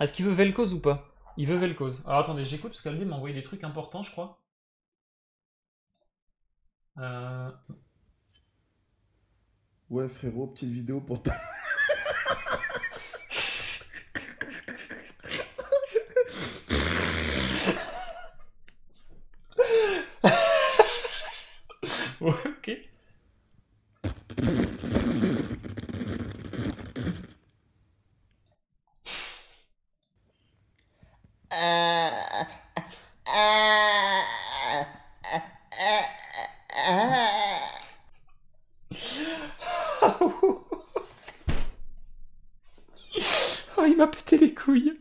Est-ce qu'il veut Vel'Koz ou pas? Il veut Vel'Koz. Alors attendez, j'écoute parce qu'Aldé m'a envoyé des trucs importants, je crois. Euh... Ouais, frérot, petite vidéo pour ta. Ouais, ok. Oh, il m'a pété les couilles.